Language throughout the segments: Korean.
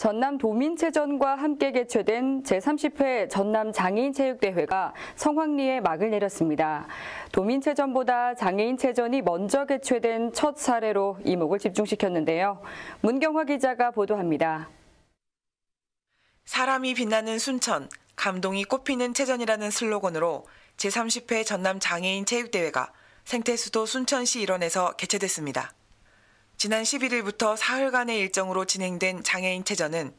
전남 도민체전과 함께 개최된 제30회 전남 장애인 체육대회가 성황리에 막을 내렸습니다. 도민체전보다 장애인체전이 먼저 개최된 첫 사례로 이목을 집중시켰는데요. 문경화 기자가 보도합니다. 사람이 빛나는 순천, 감동이 꽃피는 체전이라는 슬로건으로 제30회 전남 장애인 체육대회가 생태수도 순천시 일원에서 개최됐습니다. 지난 11일부터 사흘간의 일정으로 진행된 장애인 체전은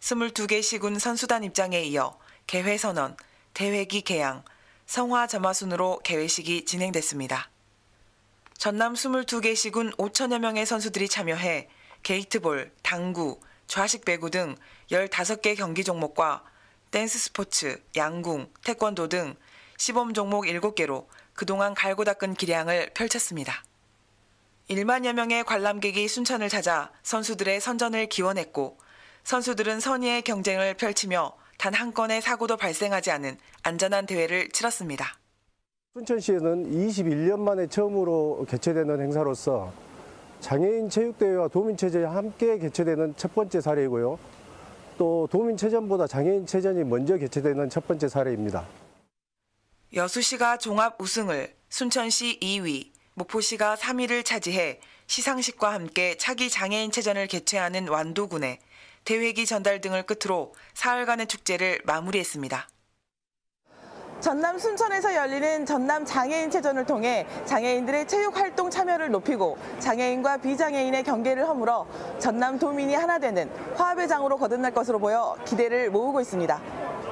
22개 시군 선수단 입장에 이어 개회 선언, 대회기 개양, 성화 점화순으로 개회식이 진행됐습니다. 전남 22개 시군 5천여 명의 선수들이 참여해 게이트볼, 당구, 좌식 배구 등 15개 경기 종목과 댄스 스포츠, 양궁, 태권도 등 시범 종목 7개로 그동안 갈고 닦은 기량을 펼쳤습니다. 1만여 명의 관람객이 순천을 찾아 선수들의 선전을 기원했고 선수들은 선의의 경쟁을 펼치며 단 한 건의 사고도 발생하지 않은 안전한 대회를 치렀습니다. 순천시에는 21년 만에 처음으로 개최되는 행사로서 장애인 체육대회와 도민체전이 함께 개최되는 첫 번째 사례이고요. 또 도민체전보다 장애인체전이 먼저 개최되는 첫 번째 사례입니다. 여수시가 종합 우승을, 순천시 2위, 목포시가 3위를 차지해 시상식과 함께 차기 장애인 체전을 개최하는 완도군에 대회기 전달 등을 끝으로 사흘간의 축제를 마무리했습니다. 전남 순천에서 열리는 전남 장애인 체전을 통해 장애인들의 체육 활동 참여를 높이고 장애인과 비장애인의 경계를 허물어 전남 도민이 하나 되는 화합의 장으로 거듭날 것으로 보여 기대를 모으고 있습니다.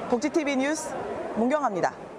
복지TV 뉴스 문경아입니다.